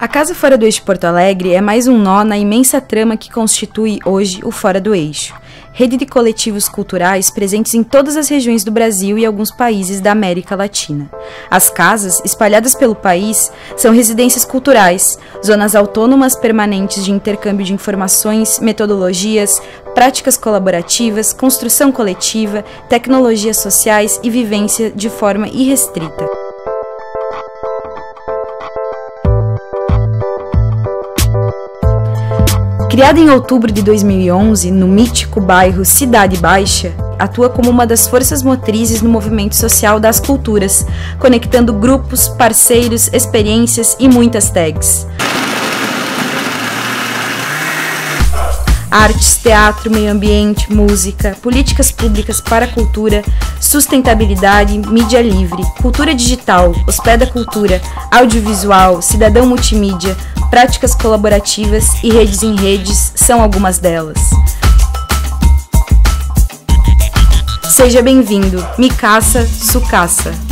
A Casa Fora do Eixo Porto Alegre é mais um nó na imensa trama que constitui hoje o Fora do Eixo. Rede de coletivos culturais presentes em todas as regiões do Brasil e alguns países da América Latina. As casas, espalhadas pelo país, são residências culturais, zonas autônomas permanentes de intercâmbio de informações, metodologias, práticas colaborativas, construção coletiva, tecnologias sociais e vivência de forma irrestrita. Criada em outubro de 2011 no mítico bairro Cidade Baixa, atua como uma das forças motrizes no movimento social das culturas, conectando grupos, parceiros, experiências e muitas tags. Artes, teatro, meio ambiente, música, políticas públicas para a cultura, sustentabilidade, mídia livre, cultura digital, hospeda cultura, audiovisual, cidadão multimídia, práticas colaborativas e redes em redes são algumas delas. Seja bem-vindo, Micasa Sucaça.